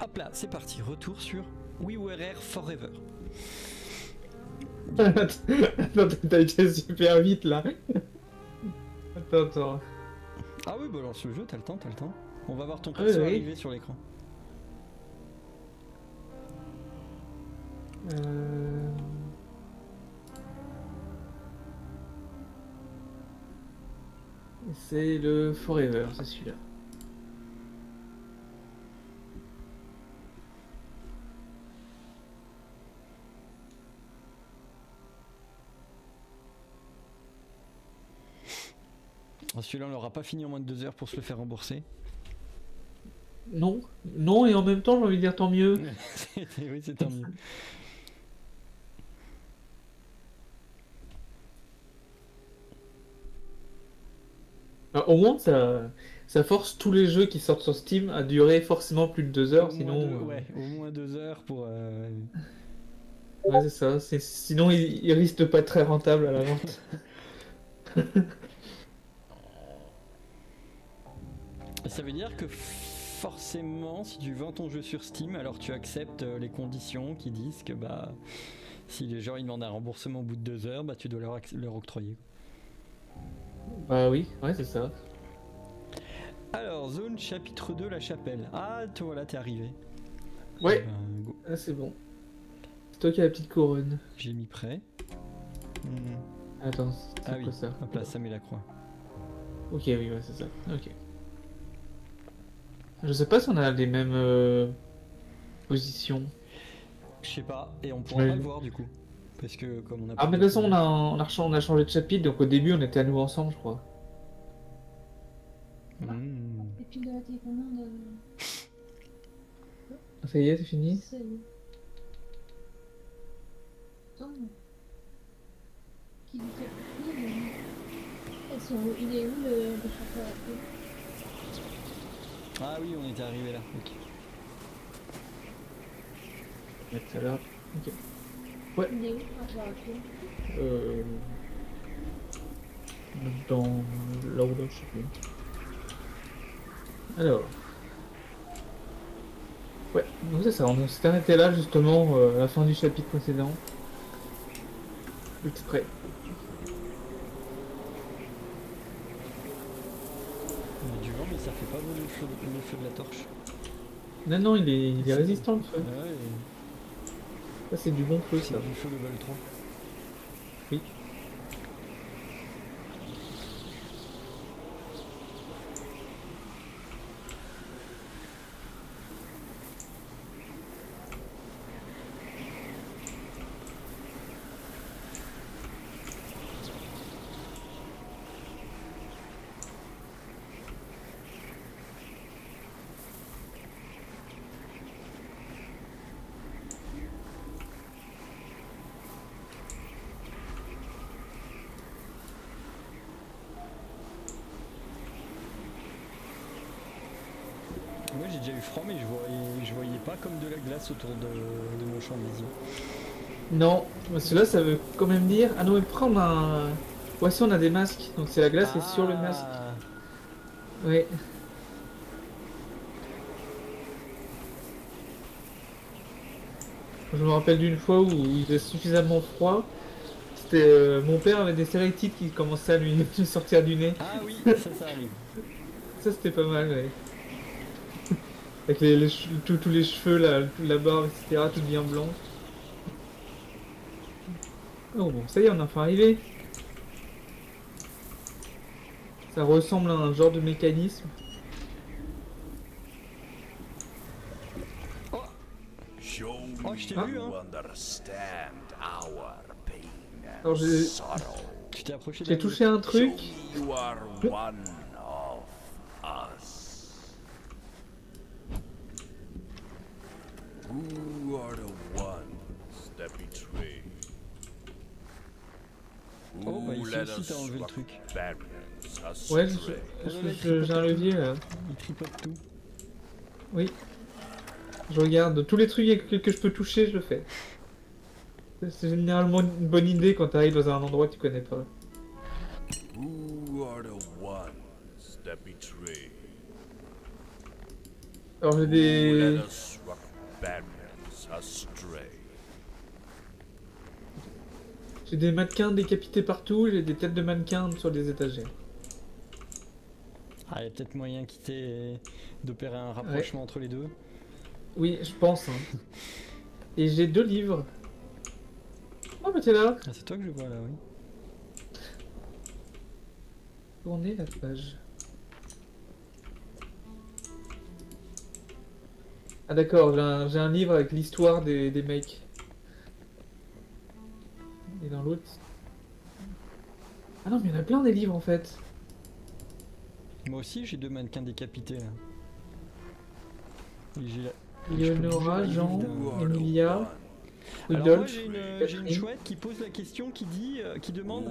Hop là, c'est parti, retour sur WiiWare Forever. attends, t'as été super vite là. attends, attends. Ah oui, bah lance le jeu, t'as le temps, t'as le temps. On va voir ton perso oui, oui. arriver sur l'écran. Euh... C'est le Forever, c'est celui-là. Celui-là, on l'aura pas fini en moins de deux heures pour se le faire rembourser. Non, non, et en même temps, j'ai envie de dire tant mieux. oui, c'est tant mieux. Ah, au moins, ça, ça force tous les jeux qui sortent sur Steam à durer forcément plus de deux heures, Au sinon. deux- euh, ouais, au moins deux heures pour. euh, ouais, c'est ça. Sinon, il, il risque de pas être très rentable à la vente. Ça veut dire que forcément, si tu vends ton jeu sur Steam, alors tu acceptes euh, les conditions qui disent que bah, si les gens ils demandent un remboursement au bout de deux heures, bah tu dois leur, leur octroyer. bah oui, ouais, c'est ça. Alors, zone chapitre 2, la chapelle. Ah, toi voilà, t'es arrivé. Ouais, Euh, go. ah, c'est bon. C'est toi qui as la petite couronne. J'ai mis prêt. Attends, c'est Ah oui, quoi ça hop là, ça met la croix. Ok, oui, ouais, c'est ça. Ok. Je sais pas si on a les mêmes euh, positions. Je sais pas, et on pourra Ouais. pas le voir du coup. Parce que comme on a Ah, mais de toute façon, on a, on, a, on a changé de chapitre, donc au début, on était à nouveau ensemble, je crois. Hmm. Et puis de la télécommande, euh, Ça y est, c'est fini? C'est. Qui dit qu'il mais- est où le, le château à queue Ah oui, on était arrivé là. ok. Ouais, tout à l'heure. Ok. Il est où queue Euh... Dans là là, je sais plus. Alors. Ouais, donc c'est ça, on s'est arrêté là justement euh, à la fin du chapitre précédent. Tout prêt. On a du vent, mais ça fait pas voler le feu, le feu de la torche. Non, non, il est, il est résistant le feu. Ah Ça, c'est du bon feu, c'est ça. du feu level 3. Oui. Moi j'ai déjà eu froid, mais je voyais, je voyais pas comme de la glace autour de, de mon champ de vision. Non, parce que là, ça veut quand même dire. Ah non, mais prendre un. Voici, on a des masques, donc c'est la glace qui est sur le masque. Ah, Oui. Je me rappelle d'une fois où il faisait suffisamment froid. C'était euh, mon père avait des stéréotypes qui commençaient à lui, lui sortir du nez. Ah oui, ça, ça arrive. Ça c'était pas mal, ouais. Avec les, tous- les cheveux, la, la barbe, etc. Tout bien blanc. Oh bon, ça y est, on est enfin arrivé. Ça ressemble à un genre de mécanisme. Oh, je t'ai me vu, hein. Alors, j'ai- touché un truc. me you are one of us. Who are the ones that betray? Oh, bah, ici let aussi, us t'as enlevé le walk truc. Ouais, astray? je- je- je- j'ai un levier là. Il tripote tout. Oui. Je regarde tous les trucs que, que je peux toucher, je le fais. C'est- généralement une bonne idée quand tu arrives dans un endroit que tu connais pas. Who are the ones that betray? Alors j'ai des. J'ai des mannequins décapités partout, j'ai des têtes de mannequins sur des étagères. Ah, il y a peut-être moyen quitter d'opérer un rapprochement entre les deux. Oui, je pense. hein. Et j'ai deux livres. Oh, mais t'es là Ah, c'est toi que je vois là, oui. Tournez la page? Ah d'accord, j'ai un, livre avec l'histoire des, des mecs. Et dans l'autre... Ah non, mais il y en a plein des livres en fait. Moi aussi, j'ai deux mannequins décapités là. La Jean, Emilia, Alors moi j'ai une, Catherine. chouette qui pose la question, qui dit, euh, qui demande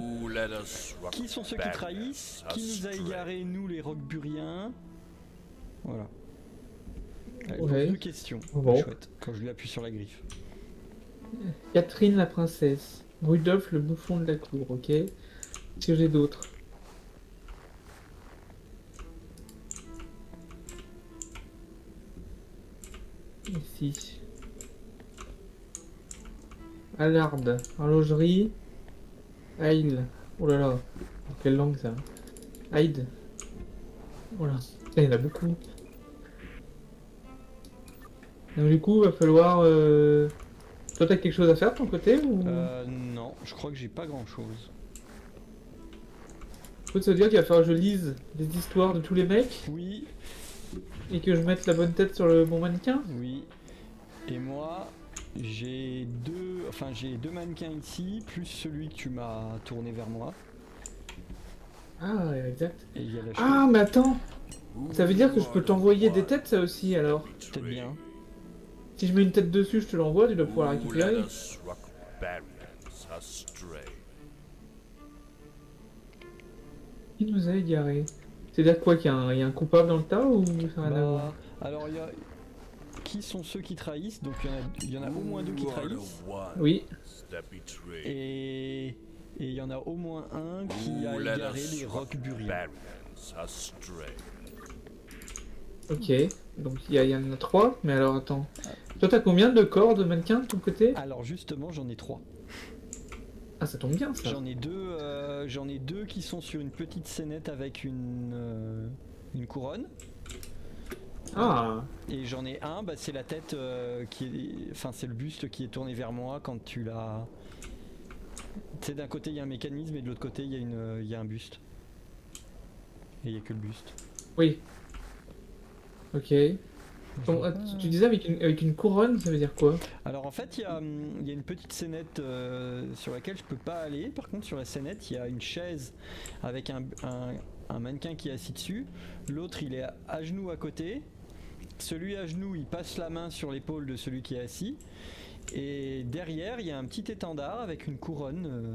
qui sont ceux qui trahissent, qui nous a égarés nous les roqueburiens. Voilà. Elle Ouais. pose deux questions. Bon. chouette, quand je lui appuie sur la griffe. Catherine la princesse, Rudolf le bouffon de la cour, ok que j'ai d'autres Ici. Alarde, horlogerie, Ail. Oh là là, quelle langue ça Aide. Voilà, Putain, il y en a beaucoup. Donc du coup, va falloir... Euh... Toi, t'as quelque chose à faire de ton côté ou? Euh, non, je crois que j'ai pas grand chose. Faut se dire qu'il va falloir que je lise des histoires de tous les mecs Oui, et que je mette la bonne tête sur le bon mannequin oui. Et moi, j'ai deux, enfin j'ai deux mannequins ici, plus celui que tu m'as tourné vers moi. Ah, exact. Et il y a la Ah, mais attends Ça veut dire que je peux t'envoyer des têtes, ça aussi, alors? peut-être bien. Si je mets une tête dessus, je te l'envoie, tu dois pouvoir la Who récupérer. Qui nous a égarés? C'est-à-dire quoi, qu'il y, a un- il y a un coupable dans le tas ou ça à Bah, voir? alors il y a qui sont ceux qui trahissent? Donc il y en a, il y en a au moins deux qui trahissent. Oui. Et et il y en a au moins un qui a égaré les rock roqueburiens. Ok. Donc il y, en a trois, mais alors attends. Toi, t'as combien de corps de mannequins de ton côté Alors justement, j'en ai trois. Ah, ça tombe bien, ça. J'en ai deux, euh, j'en ai deux qui sont sur une petite scénette avec une euh, une couronne. Ah, Et j'en ai un, bah, c'est la tête euh, qui est, enfin c'est le buste qui est tourné vers moi quand tu l'as. Tu sais, d'un côté il y a un mécanisme et de l'autre côté il y a une, euh, il y a un buste. Et il y a que le buste. oui. Ok. Bon, ah, tu- disais avec une, avec une couronne, ça veut dire quoi? Alors en fait, il y, a, il y a une petite scénette euh, sur laquelle je peux pas aller. Par contre, sur la scénette, il y a une chaise avec un, un- un mannequin qui est assis dessus. L'autre, il est à, à genoux à côté. Celui à genoux, il passe la main sur l'épaule de celui qui est assis. Et derrière, il y a un petit étendard avec une couronne. euh,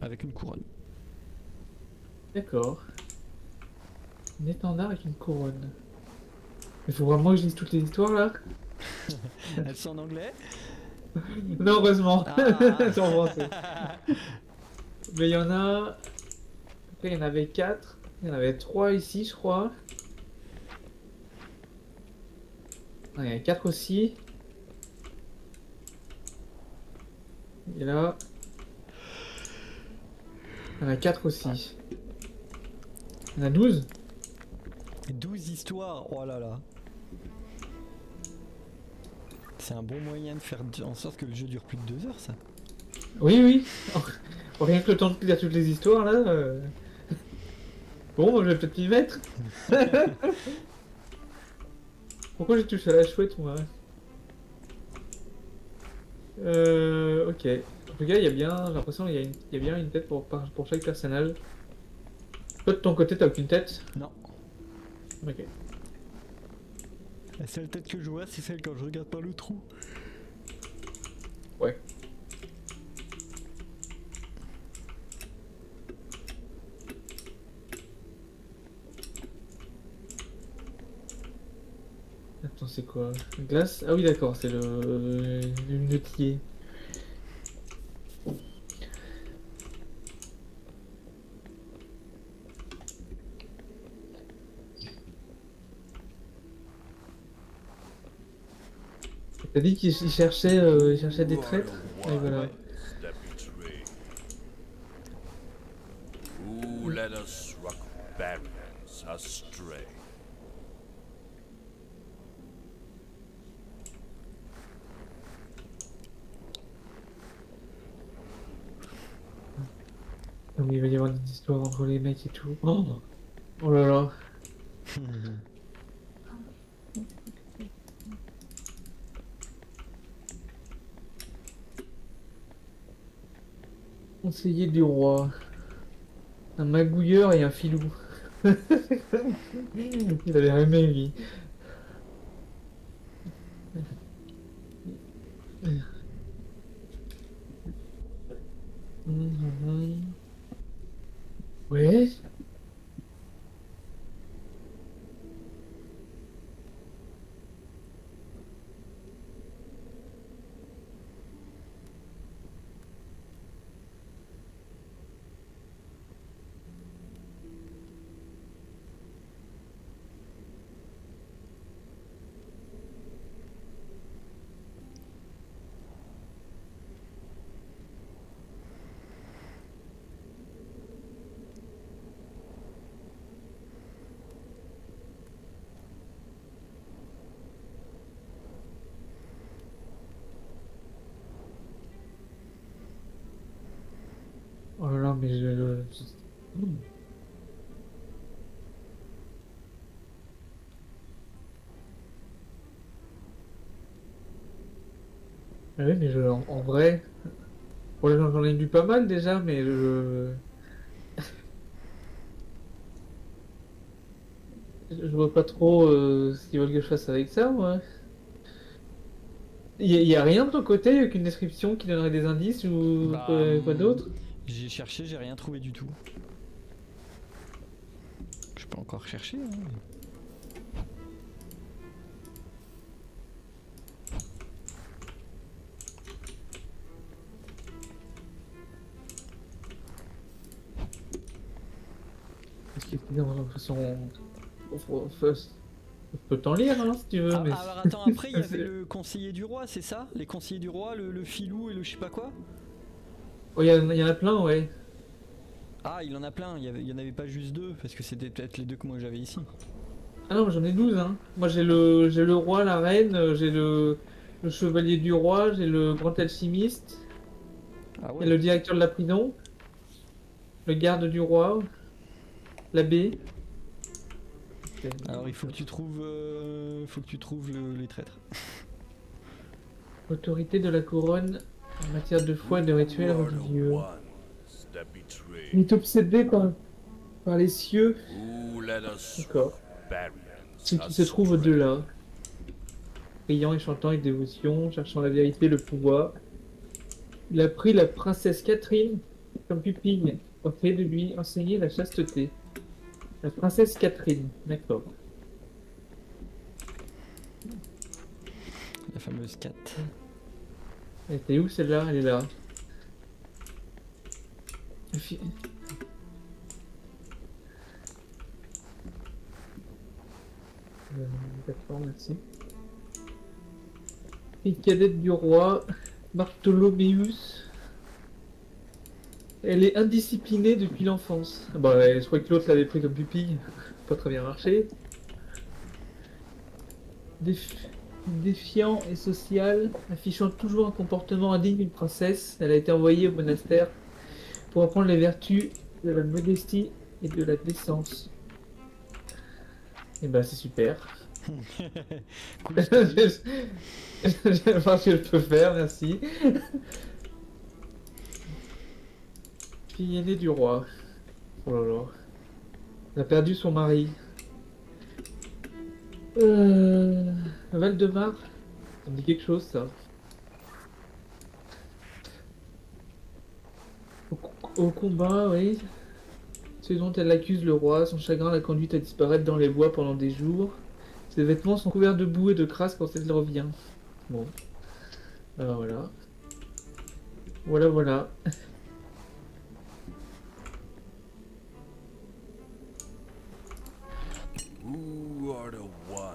avec une couronne. D'accord. Un étendard avec une couronne. Il faut vraiment que je lise toutes les histoires là Elles sont en anglais. Non, heureusement. Ah. C'est en français. Mais il y en a. Après, il y en avait 4. Il y en avait 3 ici, je crois. Il y en a 4 aussi. Et là. Il y en a 4 aussi. Il y en a 12 12 histoires, oh là là. C'est un bon moyen de faire en sorte que le jeu dure plus de 2 heures, ça. Oui, oui. Rien que le temps de lire toutes les histoires là. euh. Bon, je vais peut-être m'y mettre. Pourquoi j'ai touché à la chouette moi? Euh. Ok. En tout cas, il y a bien. J'ai l'impression qu'il y, a y bien une tête pour, pour chaque personnage. Toi de ton côté, t'as aucune tête? Non. Ok. La seule tête que je vois, c'est celle quand je regarde par le trou. Ouais. Attends, c'est quoi? Glace? Ah oui, d'accord, c'est le le lunetier. T'as dit qu'il il cherchait, euh, cherchait des traîtres Et voilà. ones that betray? Who let us rock barons astray? Non, mais il va y avoir des histoires entre les mecs et tout. Oh, oh là là. Conseiller du roi. Un magouilleur et un filou. il avait aimé lui. Mhm. Ouais. Oh là là, mais je... je- Ah oui, mais je, en, en vrai... Bon, là, j'en j'en ai lu pas mal déjà, mais je... Je vois pas trop euh, ce qu'ils veulent que je fasse avec ça, moi. Il y, a- y a rien de ton côté, aucune description qui donnerait des indices ou Bah, quoi, quoi d'autre? J'ai cherché, j'ai rien trouvé du tout. Je peux encore chercher. hein. Façon, je peux t'en lire hein, si tu veux, Ah, mais alors attends, après il y avait le conseiller du roi, c'est ça? Les conseillers du roi, le, le filou et le je sais pas quoi? Oh, il y, en a- il y en a plein, ouais. Ah, il en a plein, il y, en avait pas juste deux, parce que c'était peut-être les deux que moi j'avais ici. Ah non, j'en ai 12, hein. Moi j'ai le j'ai le roi, la reine, euh, j'ai le, le chevalier du roi, j'ai le grand alchimiste, Ah a le directeur de la prison, le garde du roi, l'abbé. Alors il faut que tu trouves, euh, faut que tu trouves le- les traîtres. Autorité de la couronne en matière de foi et de rituels religieux. Il est obsédé par, par les cieux, D'accord. ce qui se trouve au-delà. Priant et chantant avec dévotion, cherchant la vérité, le pouvoir. Il a pris la princesse Catherine comme pupille, pour fait de lui enseigner la chasteté. La princesse Catherine, d'accord. La fameuse 4. Elle était où celle-là? Elle est là. Euh, D'accord, merci. Fille cadette du roi, Bartholoméus. Elle est indisciplinée depuis l'enfance. Ah Bah, je crois que l'autre l'avait pris comme pupille. Pas très bien marché. Déf- Défiant et social, affichant toujours un comportement indigne d'une princesse, elle a été envoyée au monastère pour apprendre les vertus de la modestie et de la décence. Et bah c'est super. Vais voir ce que je peux faire, merci. Fille aînée du roi. Oh là là. Elle a perdu son mari. Euh... Valdemar Ça me dit quelque chose, ça. Au, au combat, oui. Ce dont elle accuse le roi, son chagrin l'a conduite à disparaître dans les bois pendant des jours. Ses vêtements sont couverts de boue et de crasse quand elle revient. Bon. Alors voilà. Voilà, voilà.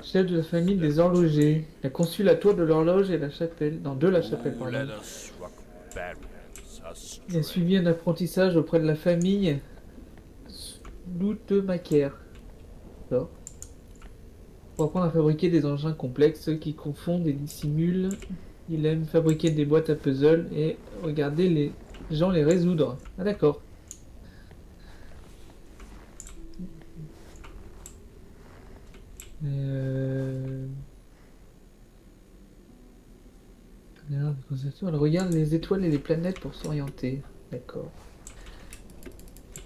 Chef de la famille des horlogers. Il a conçu la tour de l'horloge et la chapelle. Dans de la chapelle, pardon. Il a suivi un apprentissage auprès de la famille Loutemaker. D'accord. Pour apprendre à fabriquer des engins complexes qui confondent et dissimulent. Il aime fabriquer des boîtes à puzzle et regarder les gens les résoudre. Ah d'accord. Euh... Elle regarde les étoiles et les planètes pour s'orienter. D'accord.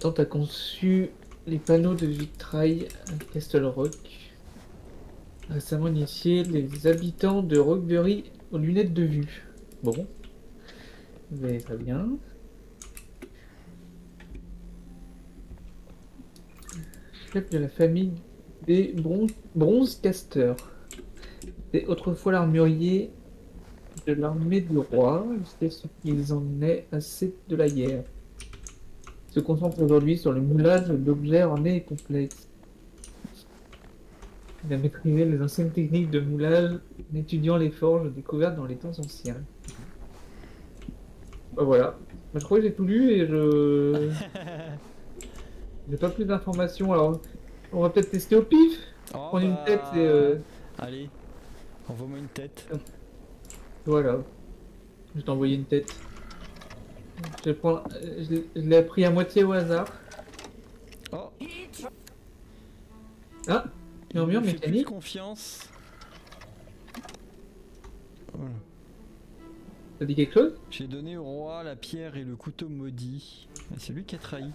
Tant a conçu les panneaux de vitrail à Castle Rock. Récemment initié les habitants de Rockbury aux lunettes de vue. Bon. Mais très bien. Chef de la famille des bron bronzecasters. C'est autrefois l'armurier de l'armée du roi, c'est ce qu'ils en est assez de la guerre. Se concentre aujourd'hui sur le moulage d'objets ornés et complexes. Il a maîtrisé les anciennes techniques de moulage en étudiant les forges découvertes dans les temps anciens. Bah voilà. Bah, je crois que j'ai tout lu et je. J'ai pas plus d'informations alors. On va peut-être tester au pif Oh, Prendre une bah, tête et. euh, Allez, envoie-moi une tête. Voilà. Je vais t'envoyer une tête. Je vais prendre. Je l'ai- pris à moitié au hasard. Oh, Ah Murmure il plus mécanique. confiance. Voilà. Ça dit quelque chose? J'ai donné au roi la pierre et le couteau maudit. C'est lui qui a trahi.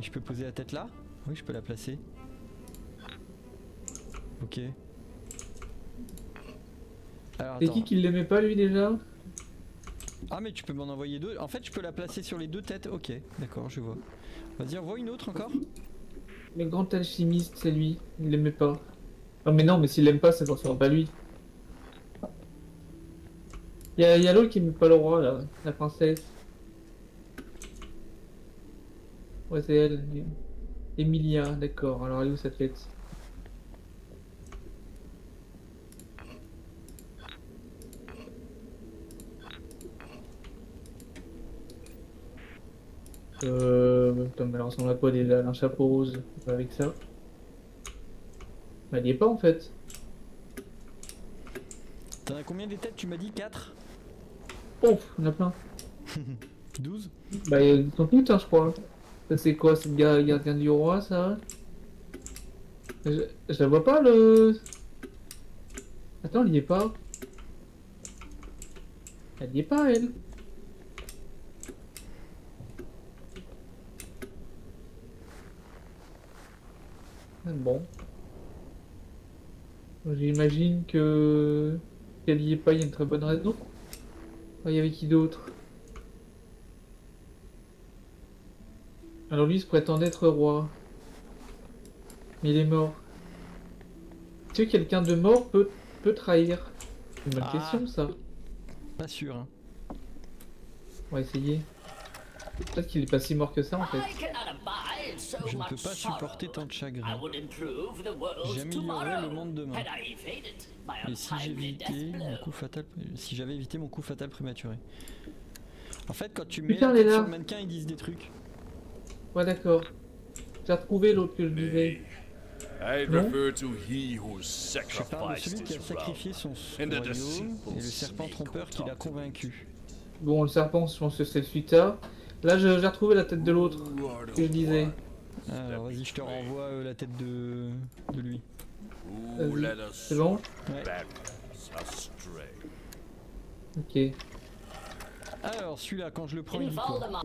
Je peux poser la tête là? Oui, je peux la placer. Ok. Alors, C'est qui qui l'aimait pas lui déjà? Ah, mais tu peux m'en envoyer deux. En fait, je peux la placer sur les deux têtes. Ok, d'accord, je vois. Vas-y, envoie une autre encore. Le grand alchimiste, c'est lui. Il l'aimait pas. Ah mais non, mais s'il l'aime pas, ça ne sera pas lui. Il y a, l'autre qui n'aime pas le roi là, la princesse. Ouais, c'est elle. Emilia, d'accord. Alors, elle est où sa tête Euh. Putain, mais elle ressemble à quoi déjà Un chapeau rose avec ça. Bah, elle y est pas en fait. T'en as combien des têtes? Tu m'as dit 4 Ouf, en a plein. 12 Bah, ils sont toutes, hein, je crois. C'est quoi? C'est le gar- gardien du roi, ça? Je, je la vois pas, le. Attends, elle y est pas. Elle y est pas, elle. Ah, Bon. J'imagine que. Qu'elle y est pas, il y a une très bonne raison. Ah, Il y avait qui d'autre? Alors lui il se prétendait être roi. Mais il est mort. Est-ce que quelqu'un de mort peut, peut trahir? C'est une bonne Ah. question ça. Pas sûr. Hein. On va essayer. Peut-être qu'il est pas si mort que ça en fait. Je ne peux pas supporter tant de chagrin. would improve the world J'améliorerai tomorrow le monde demain. Et si j'évitais mon coup fatal, si j'avais évité mon coup fatal prématuré. En fait, quand tu mets Putain, la tête sur le mannequin, ils disent des trucs. Ouais d'accord. J'ai retrouvé l'autre que je disais. I Non. refer to he who sacrificed celui qui a his sacrifié son royaume et le serpent trompeur qui l'a convaincu. Bon le serpent je pense que c'est celui là. Là j'ai retrouvé la tête de l'autre que je disais. Ah, alors vas-y, je te renvoie euh, la tête de, de lui. C'est bon Ouais. Ok. Alors celui-là, quand je le prends, il In dit quoi Voldemort,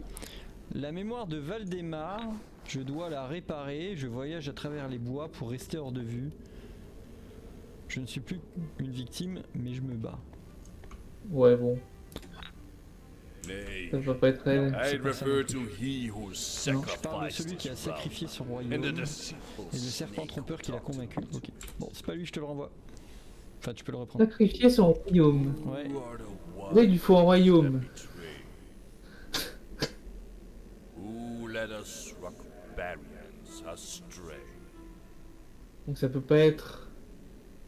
La mémoire de Valdemar, je dois la réparer. Je voyage à travers les bois pour rester hors de vue. Je ne suis plus une victime, mais je me bats. Ouais bon. Ça va pas être elle. Je parle de celui qui a sacrifié son And royaume the et le serpent trompeur qui l'a convaincu. Ok. Bon, c'est pas lui, je te le renvoie. Enfin, tu peux le reprendre. Sacrifier son royaume. Ouais. Oui du faux en royaume. that betray? Who let us rock barriers astray? Donc ça peut pas être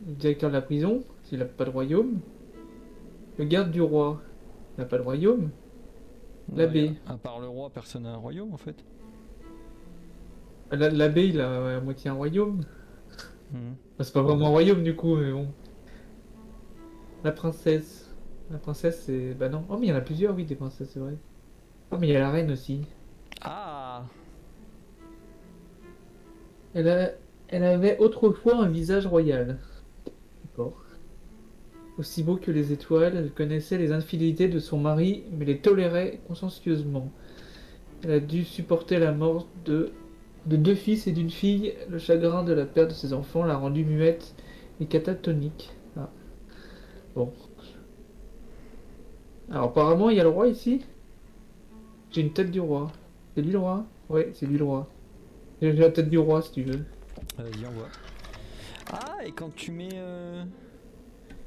Le directeur de la prison, s'il n'a pas de royaume. Le garde du roi, il n'a pas de royaume. L'abbé. À part le roi, personne n'a un royaume en fait. La- L'abbé, il a à moitié un royaume. Bah, c'est pas vraiment un royaume du coup, mais bon. La princesse. La princesse, c'est. Bah non. Oh, mais il y en a plusieurs, oui, des princesses, c'est vrai. Oh, mais il y a la reine aussi. Ah Elle, avait autrefois un visage royal. Aussi beau que les étoiles, elle connaissait les infidélités de son mari, mais les tolérait consciencieusement. Elle a dû supporter la mort de, de deux fils et d'une fille. Le chagrin de la perte de ses enfants l'a rendue muette et catatonique. Ah. Bon. Alors apparemment, il y a le roi ici? J'ai une tête du roi. C'est lui le roi? Ouais, c'est lui le roi. J'ai la tête du roi si tu veux. Vas-y, envoie. Ah, et quand tu mets. euh,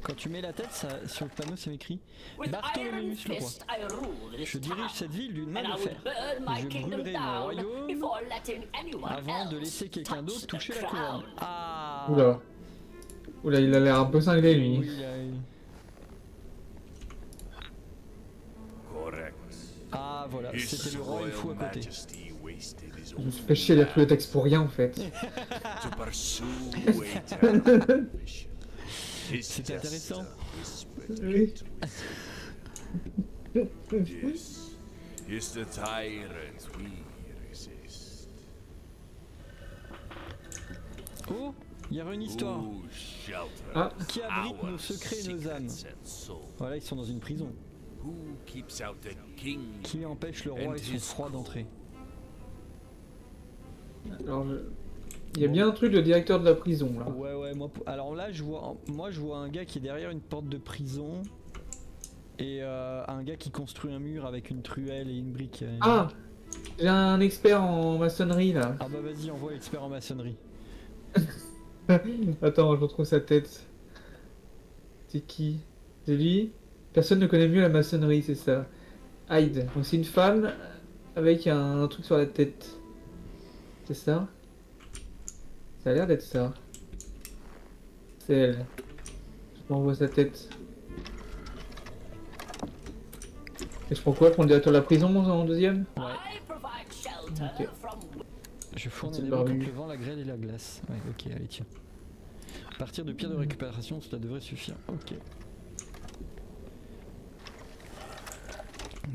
Quand tu mets la tête, ça, sur le panneau, c'est écrit With iron Bartholoméus le roi. fist, I rule this Je dirige cette ville d'une main and I de fer. burn my Je kingdom brûlerai mon down royaume before letting anyone avant de else laisser quelqu'un touch d'autre toucher la couronne. Ah Oula. Oula, il a l'air un peu cinglé lui. Oui, a-. Ah, voilà, c'était le roi fou à côté. Own suis fait chier tout le texte pour rien en fait. C'était intéressant. Oui. This is the tyrant we resist. Oh, il y a une histoire. Ah. Qui abrite nos secrets et nos âmes? Voilà, ils sont dans une prison. Who keeps out the king? Qui empêche le roi et son froid d'entrer Alors, je- il y a bien un truc de directeur de la prison là. Ouais, ouais, moi, alors là, je vois, moi, je vois un gars qui est derrière une porte de prison et euh, un gars qui construit un mur avec une truelle et une brique. Ah J'ai un expert en maçonnerie là. Ah bah vas-y, envoie l'expert en maçonnerie. Attends, je retrouve sa tête. C'est qui? C'est lui? Personne ne connaît mieux la maçonnerie, c'est ça. Hyde. Donc c'est une femme avec un, un truc sur la tête. C'est ça Ça a l'air d'être ça. C'est elle. Je m'envoie sa tête. Et je prends quoi? Le directeur de la prison en deuxième? Ouais. Je fournis contre le vent, la grêle et la glace. Ouais, ok, allez, tiens. À partir de pierres de récupération, cela devrait suffire. Ok.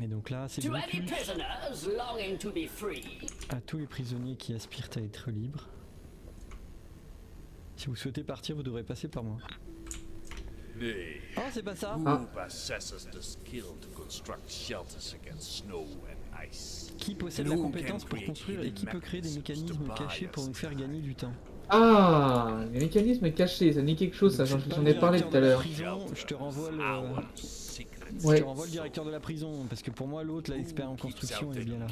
Et donc là, c'est to à tous les prisonniers qui aspirent à être libres. Si vous souhaitez partir, vous devrez passer par moi. Oh, c'est pas ça who Ah. Qui possède la compétence pour construire et qui peut créer des mécanismes cachés pour us nous faire gagner du temps Ah Les mécanismes cachés, ça dit quelque chose, ça, j'en ai parlé tout à l'heure. je te renvoie le, je te renvoie le directeur de la prison parce que pour moi l'autre, l'expert en construction, il est bien là.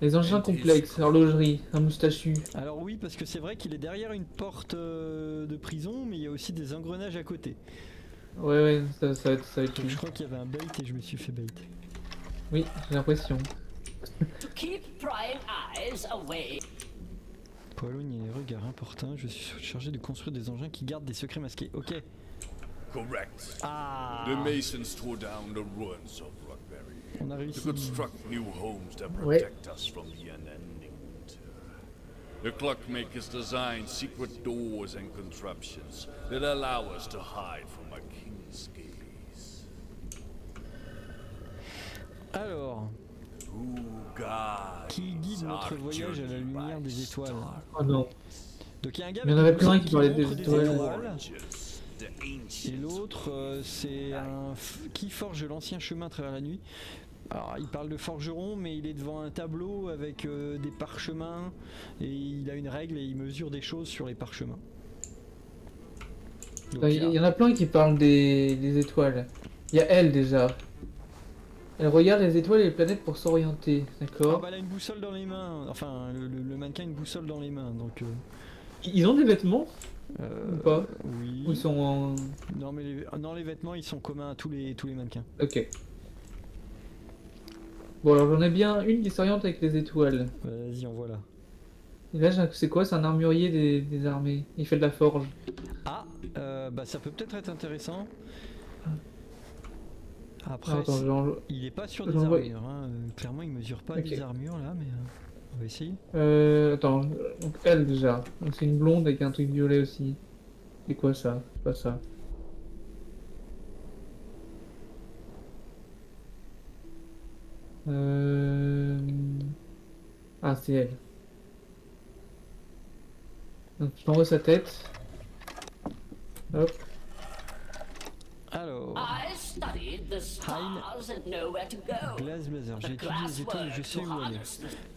Les engins complexes, horlogerie, un moustachu. Alors oui, parce que c'est vrai qu'il est derrière une porte euh, de prison, mais il y a aussi des engrenages à côté. Ouais, ouais, ça, ça va être, ça va être Donc lui. je crois qu'il y avait un bait et je me suis fait bait. Oui, j'ai l'impression. To keep prying eyes away. Pologne et les regards importuns, je suis chargé de construire des engins qui gardent des secrets masqués. Ok. Correct. Ah The Masons tore down the ruins of Rockberry On a to construct new homes that Ouais. protect us from the unending winter. The clockmakers design secret doors and contraptions that allow us to hide from a king's gaze. Alors, qui guide notre voyage à la lumière des étoiles star? Oh non. Donc il y a un gars Il y en avait une plein qui parlaient des montre étoiles. Et l'autre, euh, c'est un qui forge l'ancien chemin à travers la nuit. Alors, il parle de forgeron, mais il est devant un tableau avec euh, des parchemins et il a une règle et il mesure des choses sur les parchemins. Donc, Il y, il y en a plein qui parlent des, des étoiles. Il y a elle déjà. Elle regarde les étoiles et les planètes pour s'orienter, Ah d'accord bah elle a une boussole dans les mains, enfin le, le- le mannequin a une boussole dans les mains, donc... euh, Ils ont des vêtements euh, Ou pas Oui. Ou ils sont en... Non mais les, non, les vêtements ils sont communs à tous les, tous les mannequins. Ok. Bon alors j'en ai bien une qui s'oriente avec les étoiles. Vas-y, en voilà. Et là j'ai- c'est quoi? C'est un armurier des, des armées. Il fait de la forge. Ah, euh, bah ça peut peut-être être intéressant. Après, Ah, Attends, il est pas sur des armures. hein, euh, Clairement, il mesure pas Ok. des armures là, mais essayer. Euh, attends, donc elle déjà. C'est une blonde avec un truc violet aussi. C'est quoi ça? C'est pas ça. Euh... Ah, c'est elle. Donc je t'envoie sa tête. Hop. Alors, I studied the stars and know where to go. glace blazer. The J'ai étudié les étoiles et je sais où aller.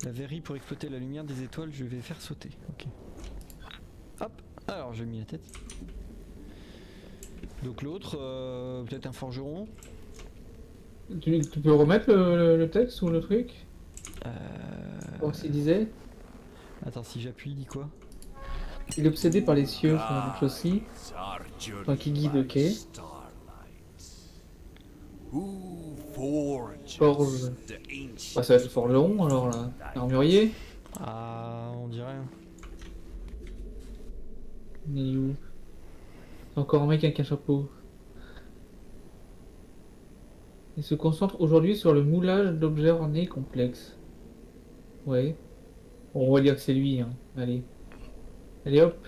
La verrie pour exploiter la lumière des étoiles, je vais faire sauter. Ok. Hop. Alors, j'ai mis la tête. Donc l'autre, euh, peut-être un forgeron. Tu, tu peux remettre le, le- le texte ou le truc Euh, Voir s'il disait. Attends, si j'appuie, il dit quoi? Il est obsédé par les cieux, c'est quelque chose aussi. It's our journey Enfin, qui guide, ok. Forge. Bah, ça va être le forgeron alors là. Armurier? Ah, on dirait. Il est où? Encore un mec avec un chapeau. Il se concentre aujourd'hui sur le moulage d'objets ornés complexes. Ouais. On va dire que c'est lui, hein. Allez. Allez hop.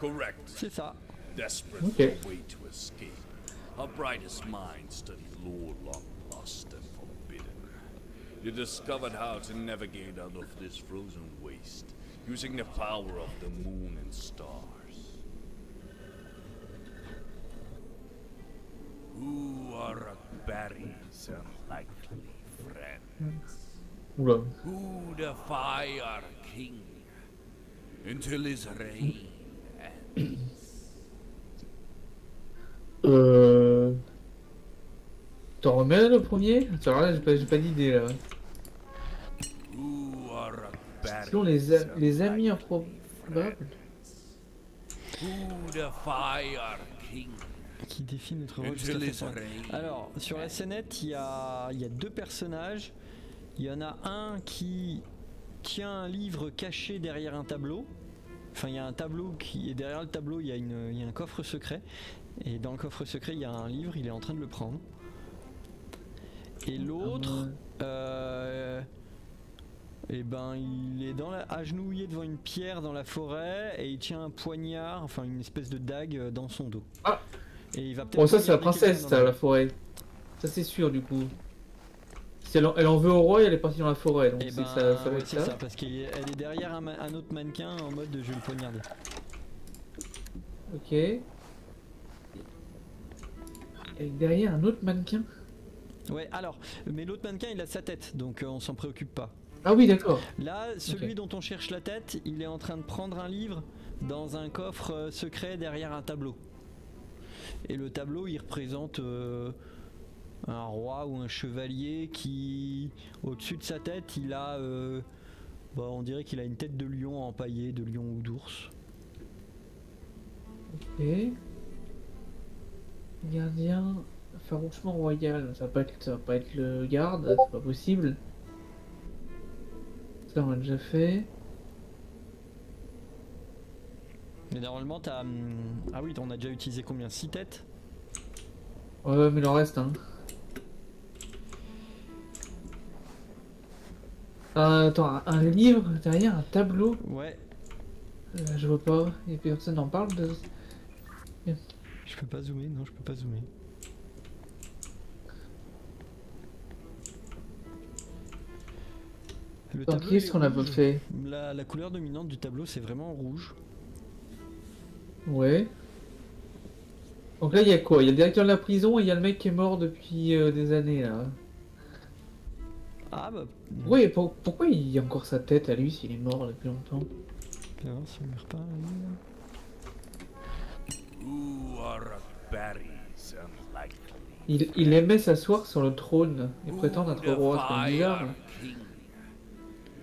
Correct. c'est ça. Desperate Okay. for a way to escape, our brightest mind studied lore long lost and forbidden. You discovered how to navigate out of this frozen waste, using the power of the moon and stars. Who are Barry's unlikely friends? Who defy our king until his reign Euh... T'en remets le premier? Alors là, j'ai pas, d'idée là. Sinon, les, a- les amis improbables. Qui défie notre rôle Alors, sur la scénette, il y a, il y a deux personnages. Il y en a un qui tient un livre caché derrière un tableau. Enfin, il y a un tableau qui. Et derrière le tableau, il y, a une, il y a un coffre secret. Et dans le coffre secret, il y a un livre, il est en train de le prendre. Et l'autre. Euh, et ben, il est dans la, agenouillé devant une pierre dans la forêt et il tient un poignard, enfin une espèce de dague euh, dans son dos. Ah. Et il va peut-être. Bon, ça, c'est la princesse, ça, la forêt. Ça, c'est sûr, du coup. Si elle en, elle en veut au roi, et elle est partie dans la forêt, donc Eh c'est ben, ça, ça va être c'est ça. ça, parce qu'elle est derrière un, autre mannequin en mode de je vais le poignarder. Ok. Et derrière un autre mannequin. Ouais, alors, mais l'autre mannequin il a sa tête, donc euh, on s'en préoccupe pas. Ah oui, d'accord. Là, celui dont on cherche la tête, il est en train de prendre un livre dans un coffre euh, secret derrière un tableau. Et le tableau il représente euh, un roi ou un chevalier qui, au-dessus de sa tête, il a. euh, bah, on dirait qu'il a une tête de lion empaillée, de lion ou d'ours. Ok. Gardien farouchement royal. Ça va pas être, ça va pas être le garde, c'est pas possible. Ça, on l'a déjà fait. Mais normalement, t'as. hum, Ah oui, on a déjà utilisé combien? 6 têtes? Ouais, mais il en reste un. Euh, attends, un, un livre derrière un tableau? Ouais, Euh, Je vois pas. Et personne n'en parle de. Je peux pas zoomer, non, je peux pas zoomer. Le Attends, tableau, qui il est-ce est qu'on a pas rouge. fait La, la couleur dominante du tableau, c'est vraiment rouge. Ouais. Donc là, il y a quoi? Il y a le directeur de la prison et il y a le mec qui est mort depuis euh, des années là. Ah bah. Oui, pour- pourquoi il y a encore sa tête à lui s'il est mort depuis longtemps? On meurt pas. Il, il aimait s'asseoir sur le trône et prétendre être roi. C'est bizarre. our là. king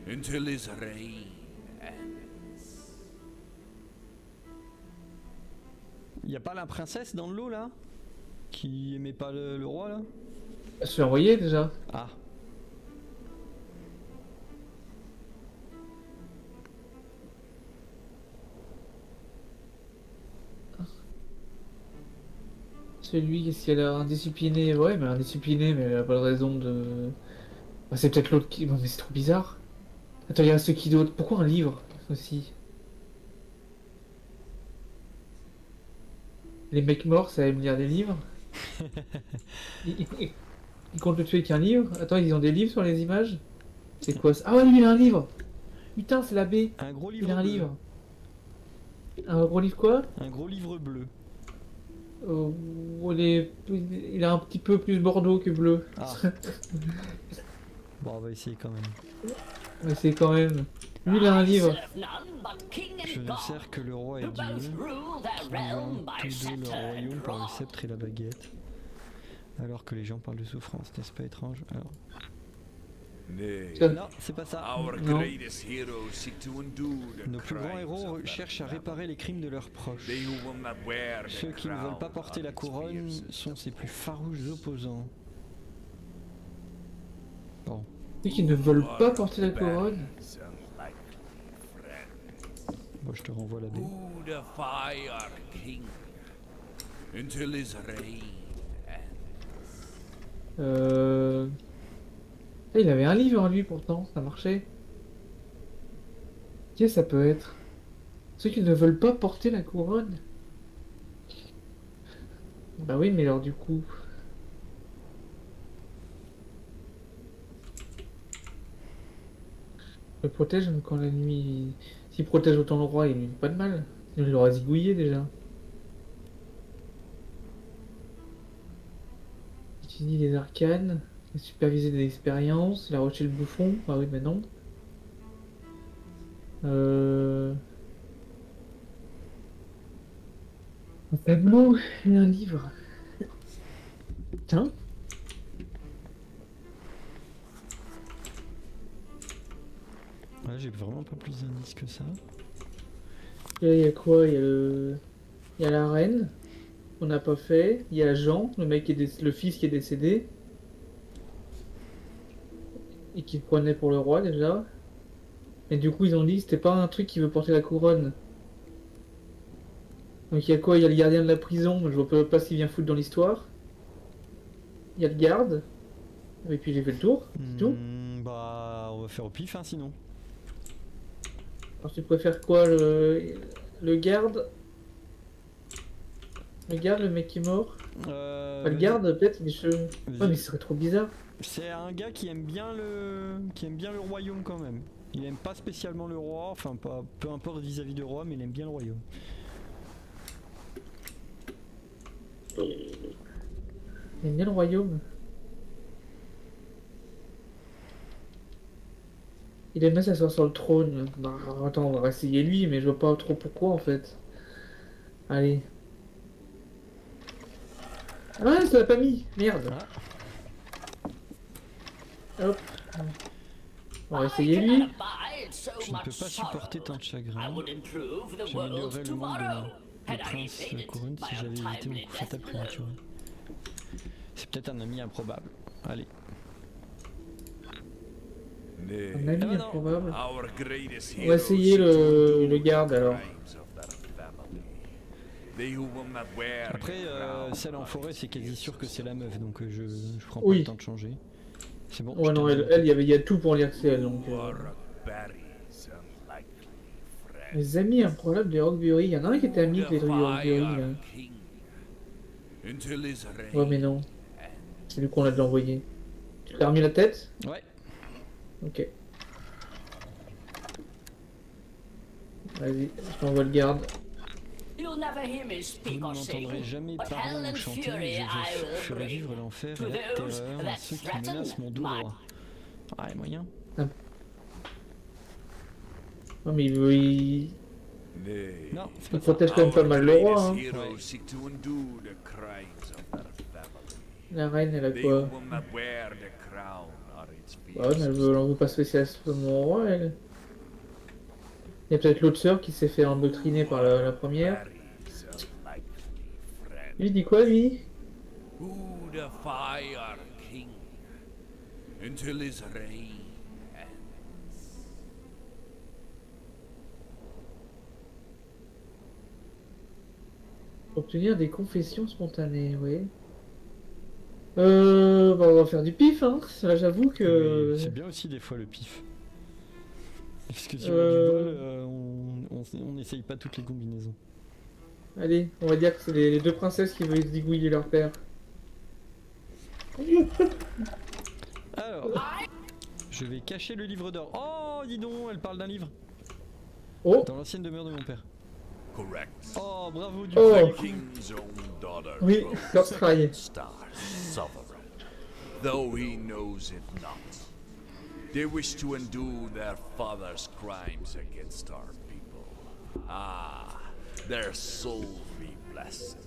until his reign? Y a pas la princesse dans le lot là? Qui aimait pas le, le roi là? Je l'ai envoyé déjà. Ah. Celui, qu'est-ce qu'il a l'air indiscipliné Ouais, mais indiscipliné, mais elle a pas de raison de. Bah, c'est peut-être l'autre qui. Mais c'est trop bizarre. Attends, il reste qui d'autre Pourquoi un livre aussi? Les mecs morts, ça aime lire des livres? Ils, ils- ils comptent le tuer avec un livre? Attends, ils ont des livres sur les images? C'est quoi ça? Ah ouais, lui, il a un livre Putain, c'est l'abbé Un gros livre Il a un bleu. livre. Un gros livre quoi? Un gros livre bleu. Euh, il, est- il a un petit peu plus bordeaux que bleu. Ah. bon, on va essayer quand même. Mais c'est quand même. Lui, il a un livre. Je ne sers que le roi et Dieu, qui tous deux leur royaume par le sceptre et la baguette. Alors que les gens parlent de souffrance, n'est-ce pas étrange? Alors. Non, c'est pas ça. Non. Nos plus grands crimes héros of their cherchent à réparer les crimes de leurs proches. Ceux qui ne veulent pas crown porter are la couronne sont ses plus farouches opposants. Bon, Ceux qui ne veulent pas porter la couronne. moi je te renvoie la baie. Who il avait un livre en lui pourtant, ça marchait. Qu'est-ce que ça peut être? Ceux qui ne veulent pas porter la couronne Bah oui, mais alors du coup. Le protège quand la nuit. S'il protège autant le roi, il lui pas de mal. Il l'aura zigouillé déjà. Étudie les arcanes, superviser des expériences, la rocher le bouffon. Ah oui, mais non. Euh... Un tableau et un livre. Tiens. Ouais, j'ai vraiment pas plus d'indices que ça. Là, il y a quoi? Il y a le... Il y a la reine, qu'on n'a pas fait. Il y a Jean, le mec qui est déc- le fils qui est décédé. Et qui le prenait pour le roi déjà. Et du coup, ils ont dit c'était pas un truc qui veut porter la couronne. Donc il y a quoi? Il y a le gardien de la prison, mais je vois pas, qu'il vient foutre dans l'histoire. Il y a le garde. Et puis j'ai fait le tour, c'est tout. Hmm, bah, on va faire au pif, hein, sinon. Alors tu préfères quoi le, le garde Le garde, le mec qui est mort Euh, Pas le garde peut-être, mais je... Ouais vas-y. mais ce serait trop bizarre. C'est un gars qui aime bien le, qui aime bien le royaume quand même. Il aime pas spécialement le roi, enfin pas, peu importe vis-à-vis du roi, mais il aime bien le royaume. Il aime bien le royaume. Il aime bien s'asseoir sur le trône. Bah, attends, on va essayer lui, mais je vois pas trop pourquoi en fait. Allez. Ah, ça l'a pas mis Merde Hop. On va essayer lui. Je ne peux pas supporter tant de chagrin. J'améliorerais le monde de I prince by si j'avais évité mon coup fatal prématuré. C'est peut-être un ami improbable. Allez. Un ami Ah, non. improbable. On va essayer le, le garde alors. crimes of their family. They who will not wear Après, euh, celle en forêt, c'est quasi sûr que c'est la meuf, donc euh, je, je prends Oui. pas le temps de changer. C'est bon. Ouais, non, elle, il y avait, il y a tout pour lire que c'est elle, donc. euh. Les amis improbables des Rockbury. Il y en a un qui était ami Rockbury. our là. king until his reign Ouais, mais non. C'est lui qu'on a déjà envoyé. Tu t'as remis la tête? Ouais. Ok. Vas-y, je t'envoie le garde. You'll never hear me Vous speak ne or sing, m'entendrez jamais but hell parler and ou chanter, fury je I vais- will ferai bring vivre l'enfer et la those terreur à ceux qui threaten menacent mon doux my droit. Ah, et moyen Non, mais il Non, il protège quand même pas mal le roi. Hein. La reine, elle a quoi Bah ouais, mais elle veut, veut pas spécialement mon roi, elle. Il y a peut-être l'autre sœur qui s'est fait endoctriner par la, la première. Il dit quoi, lui? Who the Fire King until his reign ends? Obtenir des confessions spontanées, oui. Euh, bah, on va faire du pif, hein. Là, j'avoue que. C'est bien aussi des fois le pif. Parce que si on a Euh. du bol, euh, on- on on n'essaye pas toutes les combinaisons. Allez, on va dire que c'est les, les deux princesses qui veulent zigouiller leur père. Alors, je vais cacher le livre d'or. Oh, dis donc, elle parle d'un livre. Oh, Dans l'ancienne demeure de mon père. Correct. Oh, bravo du Oh. coup. The king's own daughter. Oui, leur travail. Star sovereign, though he knows it not. They wish to undo their father's crimes against our people. Ah, their soul be blessed.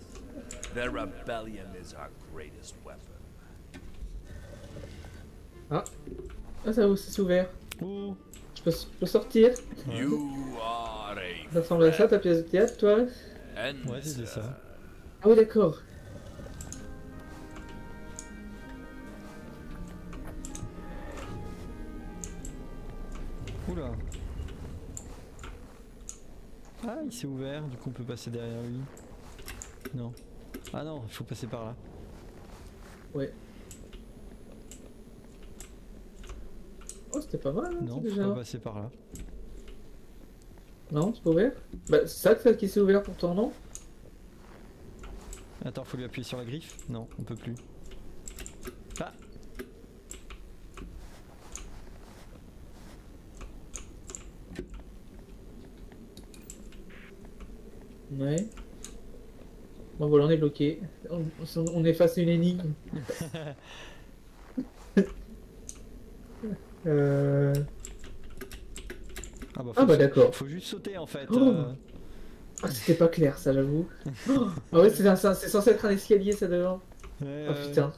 Their rebellion is our greatest weapon. ah, ah ça, c'est ouvert. Oh, Je peux, je peux sortir You are a Ça ressemble à ça ta pièce de théâtre, toi ouais, c'était ça. Ah oui, d'accord. Oula. Ah, il s'est ouvert, du coup on peut passer derrière lui. Non. Ah non, il faut passer par là. Ouais. Oh, c'était pas mal, hein, Non, ça, faut pas passer par là. Non, c'est pas ouvert Bah, c'est ça que celle qui s'est ouvert pourtant, non? Attends, faut lui appuyer sur la griffe? Non, on peut plus. Ouais. Bon, voilà, on est bloqué. On, on est face à une énigme. euh... Ah bah, Ah bah d'accord. faut juste sauter en fait. Oh. euh. Ah, c'était pas clair ça, j'avoue. Oh, ah ouais, c'est censé être un escalier ça devant. Ouais, Oh putain.